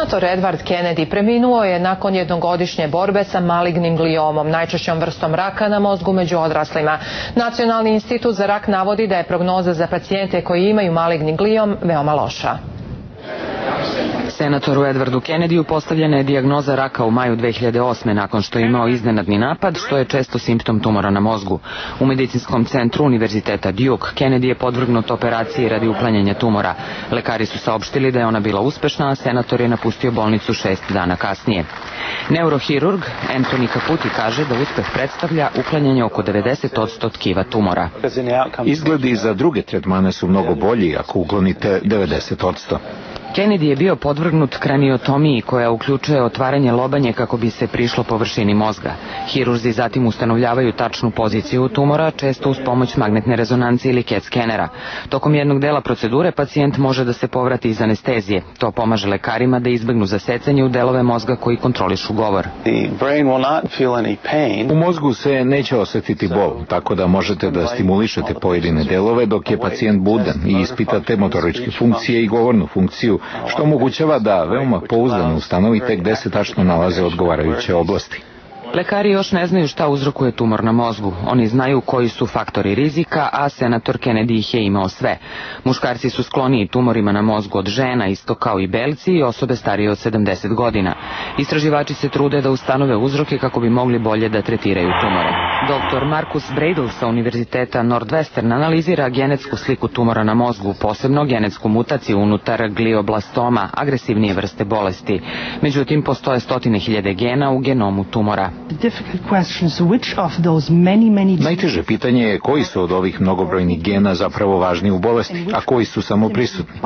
Senator Edward Kennedy preminuo je nakon jednogodišnje borbe sa malignim gliomom, najčešćom vrstom raka na mozgu među odraslima. Nacionalni institut za rak navodi da je prognoza za pacijente koji imaju maligni gliom veoma loša. Senatoru Edwardu Kennedyu postavljena je dijagnoza raka u maju 2008. nakon što je imao iznenadni napad, što je često simptom tumora na mozgu. U medicinskom centru Univerziteta Duke Kennedy je podvrgnut operaciji radi uklanjanja tumora. Lekari su saopštili da je ona bila uspešna, a senator je napustio bolnicu šest dana kasnije. Neurohirurg Anthony Caputi kaže da uspeh predstavlja uklanjanje oko 90% tkiva tumora. Izgledi za druge tretmane su mnogo bolji ako uklonite 90%. Kennedy je bio podvrgnut kraniotomiji koja uključuje otvaranje lobanje kako bi se prišlo površini mozga. Hirurzi zatim ustanovljavaju tačnu poziciju tumora, često uz pomoć magnetne rezonancije ili CAT skenera. Tokom jednog dela procedure pacijent može da se povrati iz anestezije. To pomaže lekarima da izbegnu zasecanje u delove mozga koji kontrolišu govor. U mozgu se neće osetiti bol, tako da možete da stimulišete pojedine delove dok je pacijent budan i ispitate motoričke funkcije i govornu funkciju što omogućava da veoma pouzdano ustanovite gde se tačno nalaze odgovarajuće oblasti. Lekari još ne znaju šta uzrokuje tumor na mozgu. Oni znaju koji su faktori rizika, a senator Kennedy ih je imao sve. Muškarci su skloniji tumorima na mozgu od žena, isto kao i belci i osobe starije od 70 godina. Istraživači se trude da ustanove uzroke kako bi mogli bolje da tretiraju tumore. Dr. Markus Breidel sa Univerziteta Nordwestern analizira genetsku sliku tumora na mozgu, posebno genetsku mutaciju unutar glioblastoma, agresivnije vrste bolesti. Međutim, postoje stotine hiljade gena u genomu tumora. Najteže pitanje je koji su od ovih mnogobrojnih gena zapravo važni u bolesti, a koji su samo prisutni.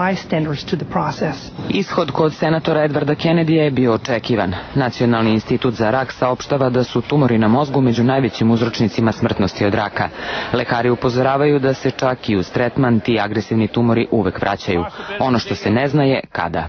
Ishod kod senatora Edwarda Kennedy je bio očekivan. Nacionalni institut za rak saopštava da su tumori na mozgu među najvećim uzročnicima smrtnosti od raka. Lekari upozoravaju da se čak i uz tretman ti agresivni tumori uvek vraćaju. Ono što se ne zna je kada.